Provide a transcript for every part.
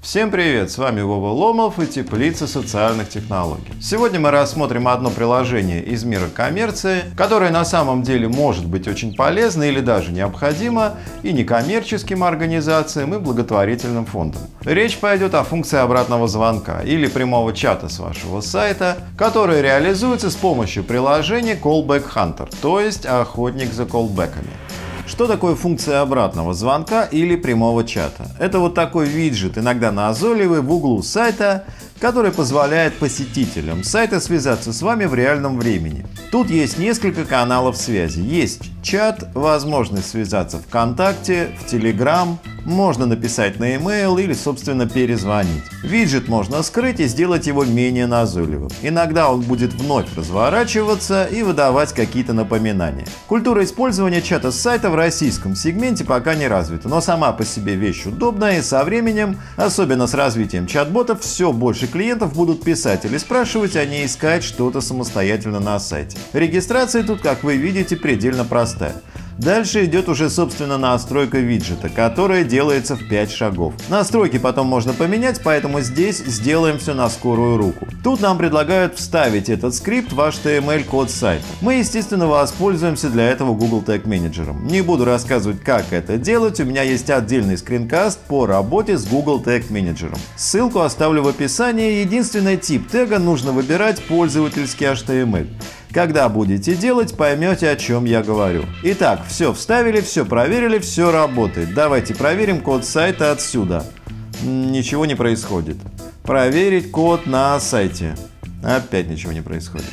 Всем привет, с вами Вова Ломов и Теплица социальных технологий. Сегодня мы рассмотрим одно приложение из мира коммерции, которое на самом деле может быть очень полезно или даже необходимо и некоммерческим организациям, и благотворительным фондам. Речь пойдет о функции обратного звонка или прямого чата с вашего сайта, который реализуется с помощью приложения Callback Hunter, то есть охотник за колбеками. Что такое функция обратного звонка или прямого чата? Это вот такой виджет, иногда назойливый, в углу сайта, который позволяет посетителям сайта связаться с вами в реальном времени. Тут есть несколько каналов связи. Есть чат, возможность связаться ВКонтакте, в Телеграм, можно написать на e-mail или, собственно, перезвонить. Виджет можно скрыть и сделать его менее назойливым. Иногда он будет вновь разворачиваться и выдавать какие-то напоминания. Культура использования чата с сайта в российском сегменте пока не развита, но сама по себе вещь удобная и со временем, особенно с развитием чат-ботов, все больше клиентов будут писать или спрашивать, а не искать что-то самостоятельно на сайте. Регистрация тут, как вы видите, предельно простая. Дальше идет уже собственно настройка виджета, которая делается в 5 шагов. Настройки потом можно поменять, поэтому здесь сделаем все на скорую руку. Тут нам предлагают вставить этот скрипт в HTML-код сайта. Мы, естественно, воспользуемся для этого Google Tag Manager. Не буду рассказывать, как это делать, у меня есть отдельный скринкаст по работе с Google Tag Manager. Ссылку оставлю в описании. Единственный тип тега нужно выбирать пользовательский HTML. Когда будете делать, поймете, о чем я говорю. Итак, все вставили, все проверили, все работает. Давайте проверим код сайта отсюда. Ничего не происходит. Проверить код на сайте. Опять ничего не происходит.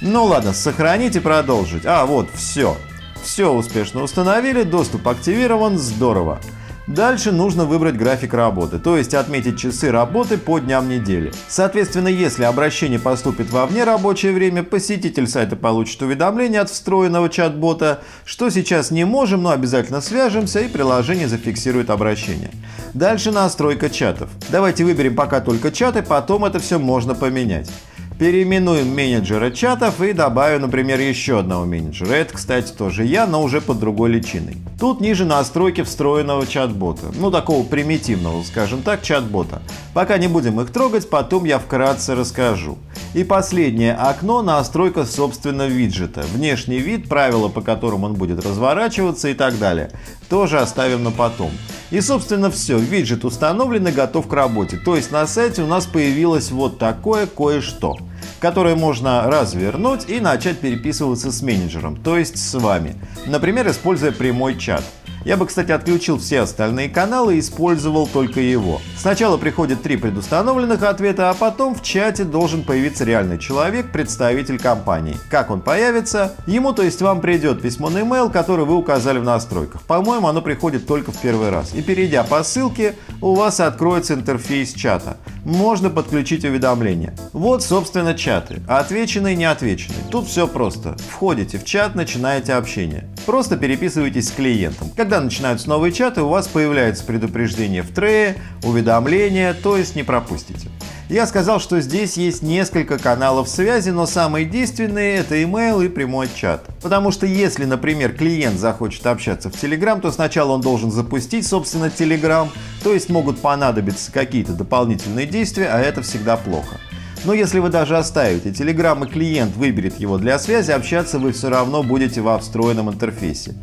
Ну ладно, сохранить и продолжить. А, вот, все. Все успешно установили, доступ активирован, здорово. Дальше нужно выбрать график работы, то есть отметить часы работы по дням недели. Соответственно, если обращение поступит во вне рабочее время, посетитель сайта получит уведомление от встроенного чат-бота, что сейчас не можем, но обязательно свяжемся и приложение зафиксирует обращение. Дальше настройка чатов. Давайте выберем пока только чаты, потом это все можно поменять. Переименуем менеджера чатов и добавим, например, еще одного менеджера. Это, кстати, тоже я, но уже под другой личиной. Тут ниже настройки встроенного чат-бота. Ну, такого примитивного, скажем так, чат-бота. Пока не будем их трогать, потом я вкратце расскажу. И последнее окно – настройка, собственно, виджета. Внешний вид, правила, по которым он будет разворачиваться и так далее. Тоже оставим на потом. И, собственно, все. Виджет установлен и готов к работе. То есть на сайте у нас появилось вот такое кое-что которое можно развернуть и начать переписываться с менеджером, то есть с вами. Например, используя прямой чат. Я бы, кстати, отключил все остальные каналы и использовал только его. Сначала приходит три предустановленных ответа, а потом в чате должен появиться реальный человек, представитель компании. Как он появится? Ему, то есть вам придет письмо на email, который вы указали в настройках. По-моему, оно приходит только в первый раз. И перейдя по ссылке, у вас откроется интерфейс чата. Можно подключить уведомления. Вот, собственно, чаты. Отвеченные, не отвеченные. Тут все просто. Входите в чат, начинаете общение. Просто переписывайтесь с клиентом. Когда начинаются новые чаты, у вас появляется предупреждение в трее, уведомления, то есть не пропустите. Я сказал, что здесь есть несколько каналов связи, но самые действенные это email и прямой чат. Потому что если, например, клиент захочет общаться в Telegram, то сначала он должен запустить, собственно, Telegram, то есть могут понадобиться какие-то дополнительные действия, а это всегда плохо. Но если вы даже оставите Telegram и клиент выберет его для связи, общаться вы все равно будете во встроенном интерфейсе.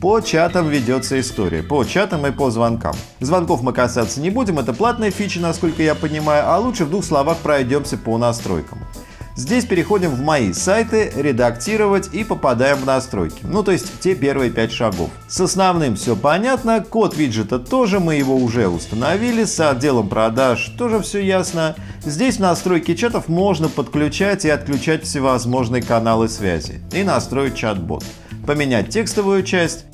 По чатам ведется история, по чатам и по звонкам. Звонков мы касаться не будем, это платная фича, насколько я понимаю, а лучше в двух словах пройдемся по настройкам. Здесь переходим в мои сайты, редактировать и попадаем в настройки. Ну то есть те первые 5 шагов. С основным все понятно, код виджета тоже мы его уже установили, с отделом продаж тоже все ясно. Здесь в настройке чатов можно подключать и отключать всевозможные каналы связи и настроить чат-бот. Поменять текстовую часть,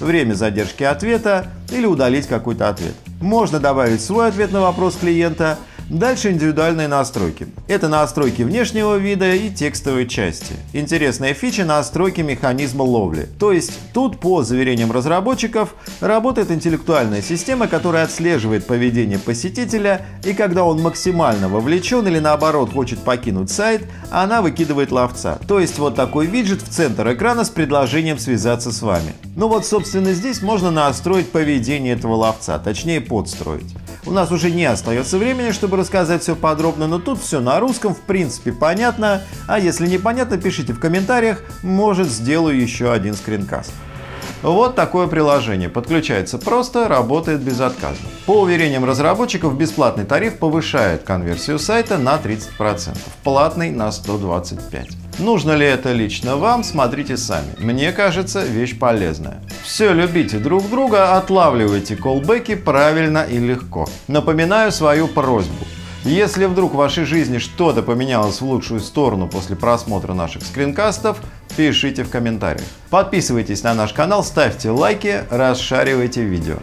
время задержки ответа или удалить какой-то ответ. Можно добавить свой ответ на вопрос клиента, Дальше индивидуальные настройки. Это настройки внешнего вида и текстовой части. Интересная фича настройки механизма ловли. То есть тут, по заверениям разработчиков, работает интеллектуальная система, которая отслеживает поведение посетителя и когда он максимально вовлечен или наоборот хочет покинуть сайт, она выкидывает ловца. То есть вот такой виджет в центр экрана с предложением связаться с вами. Ну вот собственно здесь можно настроить поведение этого ловца, точнее подстроить. У нас уже не остается времени, чтобы рассказать все подробно, но тут все на русском, в принципе, понятно. А если непонятно, пишите в комментариях, может сделаю еще один скринкаст. Вот такое приложение. Подключается просто, работает безотказно. По уверениям разработчиков, бесплатный тариф повышает конверсию сайта на 30%, платный на 125%. Нужно ли это лично вам, смотрите сами. Мне кажется, вещь полезная. Все любите друг друга, отлавливайте колбеки правильно и легко. Напоминаю свою просьбу. Если вдруг в вашей жизни что-то поменялось в лучшую сторону после просмотра наших скринкастов, пишите в комментариях. Подписывайтесь на наш канал, ставьте лайки, расшаривайте видео.